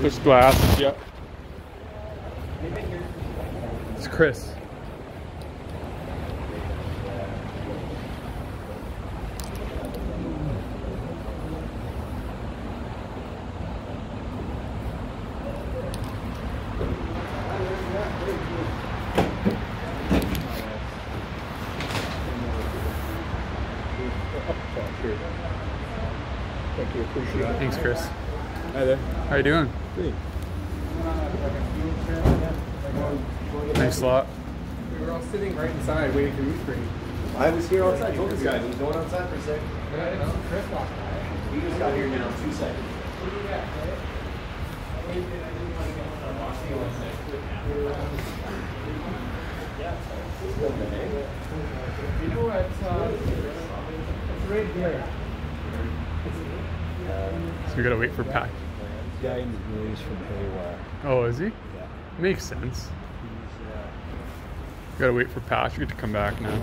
There's glasses, yeah. It's Chris. Thank you, appreciate it. Thanks, Chris. Hi there. How you doing? Great. Thanks a lot. We were all sitting right inside waiting for you three. I was here outside. I told this guy he was going outside for a second. Chris walked by. He just got here now, two seconds. You know what? Uh, it's right here. So we gotta wait for Pat. Guy in the is from Haywire. Oh, is he? Yeah. Makes sense. He's, uh, Gotta wait for Patrick to come back now.